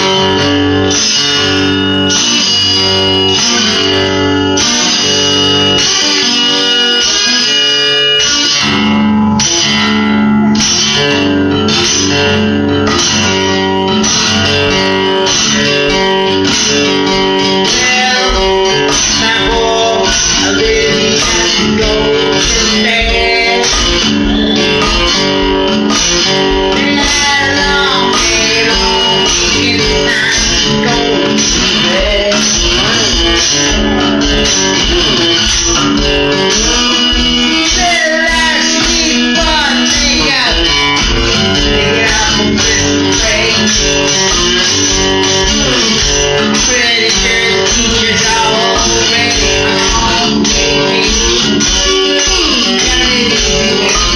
Música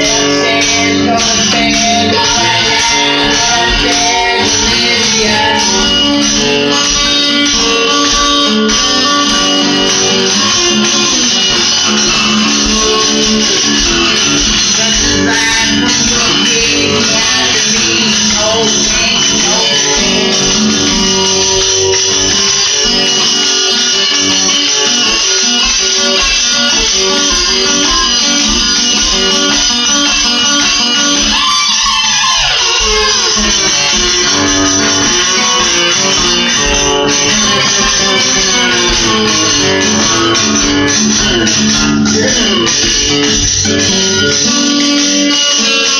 Yes, there's Thank you.